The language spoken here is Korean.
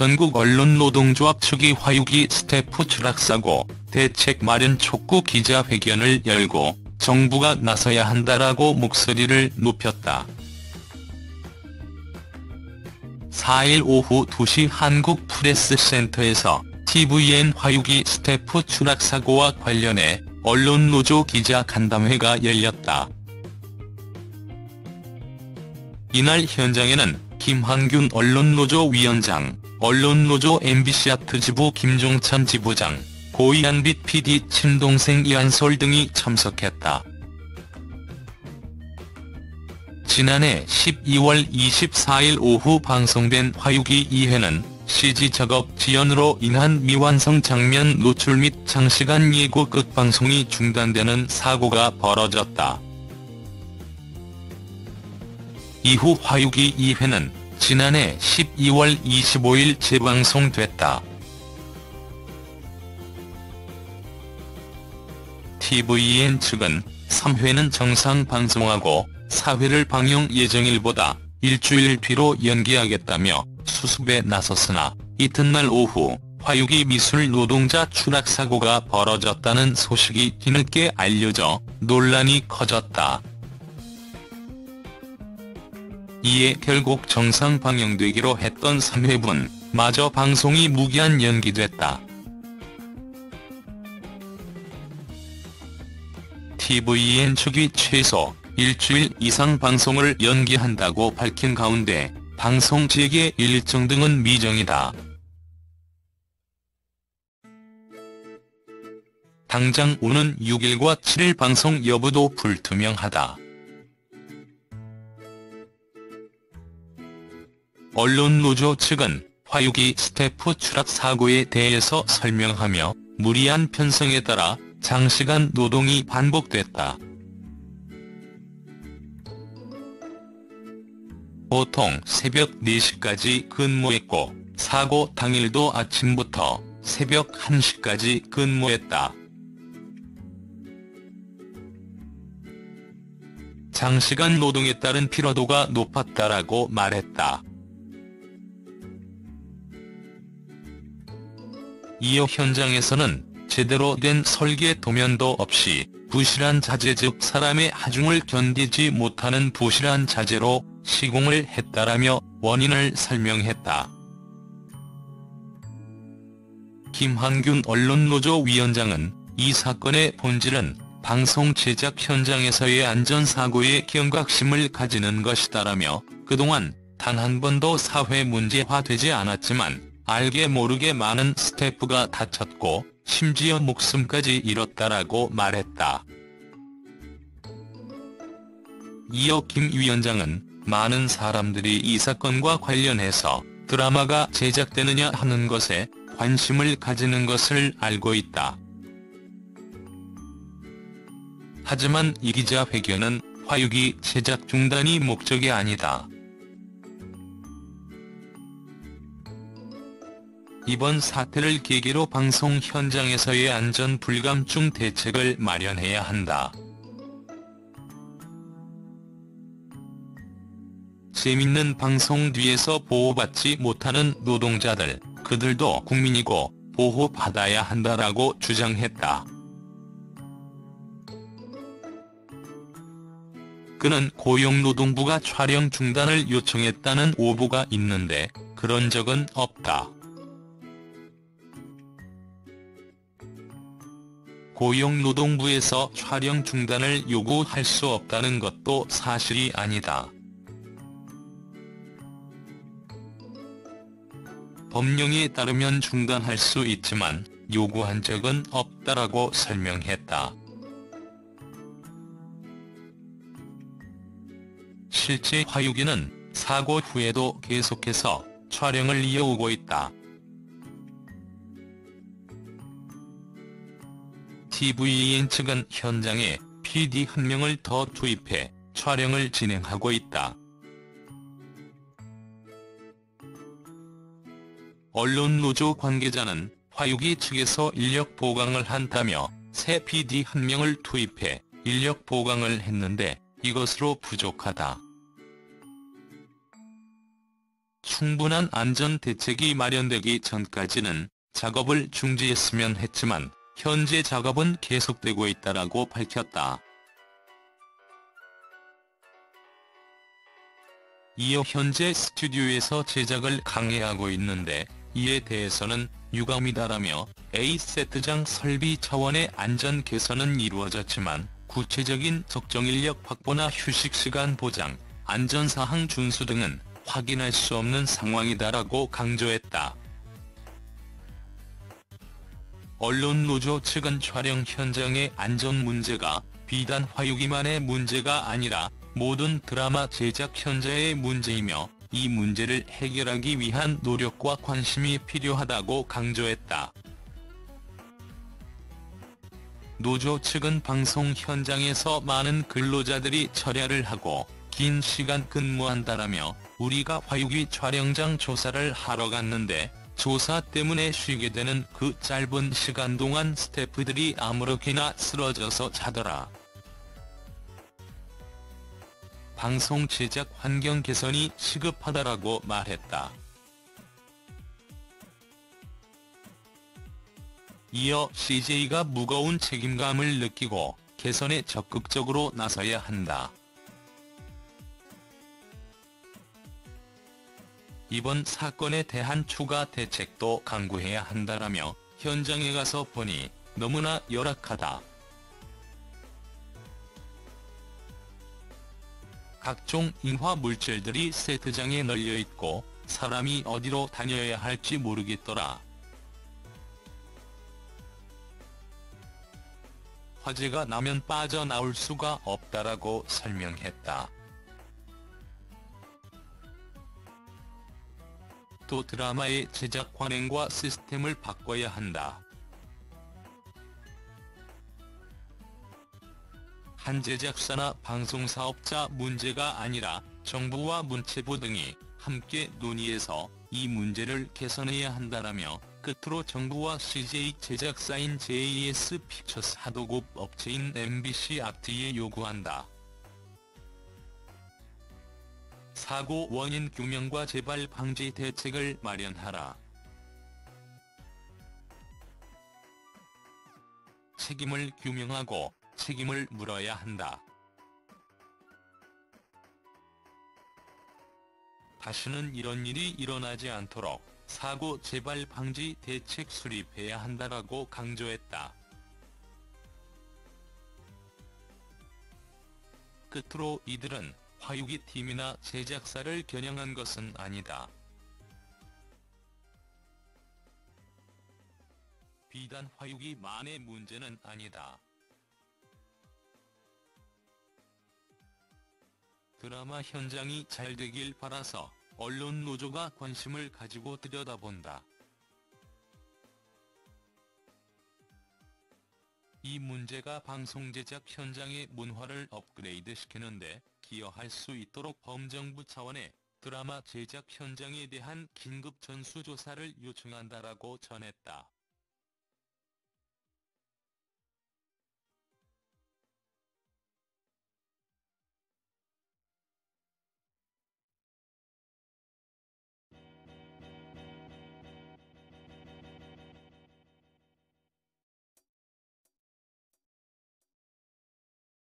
전국 언론노동조합 측이 화유기 스태프 추락사고 대책 마련 촉구 기자회견을 열고 정부가 나서야 한다라고 목소리를 높였다. 4일 오후 2시 한국프레스센터에서 tvn 화유기 스태프 추락사고와 관련해 언론노조 기자 간담회가 열렸다. 이날 현장에는 김한균 언론노조 위원장, 언론노조 MBC 아트 지부 김종찬 지부장, 고이한빛 PD 친동생 이한솔 등이 참석했다. 지난해 12월 24일 오후 방송된 화유기 2회는 CG 작업 지연으로 인한 미완성 장면 노출 및 장시간 예고 극방송이 중단되는 사고가 벌어졌다. 이후 화유기 2회는 지난해 12월 25일 재방송됐다. tvN 측은 3회는 정상 방송하고 4회를 방영 예정일보다 일주일 뒤로 연기하겠다며 수습에 나섰으나 이튿날 오후 화유기 미술 노동자 추락 사고가 벌어졌다는 소식이 뒤늦게 알려져 논란이 커졌다. 이에 결국 정상 방영되기로 했던 3회분 마저 방송이 무기한 연기됐다. tvN 측이 최소 일주일 이상 방송을 연기한다고 밝힌 가운데 방송 재개 일정 등은 미정이다. 당장 오는 6일과 7일 방송 여부도 불투명하다. 언론 노조 측은 화유기 스태프 추락 사고에 대해서 설명하며 무리한 편성에 따라 장시간 노동이 반복됐다. 보통 새벽 4시까지 근무했고 사고 당일도 아침부터 새벽 1시까지 근무했다. 장시간 노동에 따른 피로도가 높았다라고 말했다. 이어 현장에서는 제대로 된 설계 도면도 없이 부실한 자재 즉 사람의 하중을 견디지 못하는 부실한 자재로 시공을 했다라며 원인을 설명했다. 김한균 언론노조 위원장은 이 사건의 본질은 방송 제작 현장에서의 안전사고에 경각심을 가지는 것이다라며 그동안 단 한 번도 사회 문제화되지 않았지만 알게 모르게 많은 스태프가 다쳤고 심지어 목숨까지 잃었다라고 말했다. 이어 김 위원장은 많은 사람들이 이 사건과 관련해서 드라마가 제작되느냐 하는 것에 관심을 가지는 것을 알고 있다. 하지만 이 기자회견은 화유기 제작 중단이 목적이 아니다. 이번 사태를 계기로 방송 현장에서의 안전 불감증 대책을 마련해야 한다. 재밌는 방송 뒤에서 보호받지 못하는 노동자들, 그들도 국민이고 보호받아야 한다라고 주장했다. 그는 고용노동부가 촬영 중단을 요청했다는 오보가 있는데 그런 적은 없다. 고용노동부에서 촬영 중단을 요구할 수 없다는 것도 사실이 아니다. 법령에 따르면 중단할 수 있지만 요구한 적은 없다라고 설명했다. 실제 화유기는 사고 후에도 계속해서 촬영을 이어오고 있다. tvN 측은 현장에 PD 한 명을 더 투입해 촬영을 진행하고 있다. 언론 노조 관계자는 화유기 측에서 인력 보강을 한다며 새 PD 한 명을 투입해 인력 보강을 했는데 이것으로 부족하다. 충분한 안전 대책이 마련되기 전까지는 작업을 중지했으면 했지만 현재 작업은 계속되고 있다라고 밝혔다. 이어 현재 스튜디오에서 제작을 강행하고 있는데 이에 대해서는 유감이다라며 A세트장 설비 차원의 안전 개선은 이루어졌지만 구체적인 적정 인력 확보나 휴식시간 보장, 안전사항 준수 등은 확인할 수 없는 상황이다라고 강조했다. 언론 노조 측은 촬영 현장의 안전 문제가 비단 화유기만의 문제가 아니라 모든 드라마 제작 현장의 문제이며 이 문제를 해결하기 위한 노력과 관심이 필요하다고 강조했다. 노조 측은 방송 현장에서 많은 근로자들이 철야를 하고 긴 시간 근무한다라며 우리가 화유기 촬영장 조사를 하러 갔는데 조사 때문에 쉬게 되는 그 짧은 시간 동안 스태프들이 아무렇게나 쓰러져서 자더라. 방송 제작 환경 개선이 시급하다라고 말했다. 이어 CJ가 무거운 책임감을 느끼고 개선에 적극적으로 나서야 한다. 이번 사건에 대한 추가 대책도 강구해야 한다라며 현장에 가서 보니 너무나 열악하다. 각종 인화 물질들이 세트장에 널려 있고 사람이 어디로 다녀야 할지 모르겠더라. 화재가 나면 빠져나올 수가 없다라고 설명했다. 또 드라마의 제작 관행과 시스템을 바꿔야 한다. 한 제작사나 방송사업자 문제가 아니라 정부와 문체부 등이 함께 논의해서 이 문제를 개선해야 한다라며 끝으로 정부와 CJ 제작사인 JS 피처스 하도급 업체인 MBC 아트에 요구한다. 사고 원인 규명과 재발 방지 대책을 마련하라. 책임을 규명하고 책임을 물어야 한다. 다시는 이런 일이 일어나지 않도록 사고 재발 방지 대책 수립해야 한다라고 강조했다. 끝으로 이들은 화유기 팀이나 제작사를 겨냥한 것은 아니다. 비단 화유기만의 문제는 아니다. 드라마 현장이 잘 되길 바라서 언론 노조가 관심을 가지고 들여다본다. 이 문제가 방송 제작 현장의 문화를 업그레이드 시키는데 기여할 수 있도록 범정부 차원의 드라마 제작 현장에 대한 긴급 전수조사를 요청한다라고 전했다.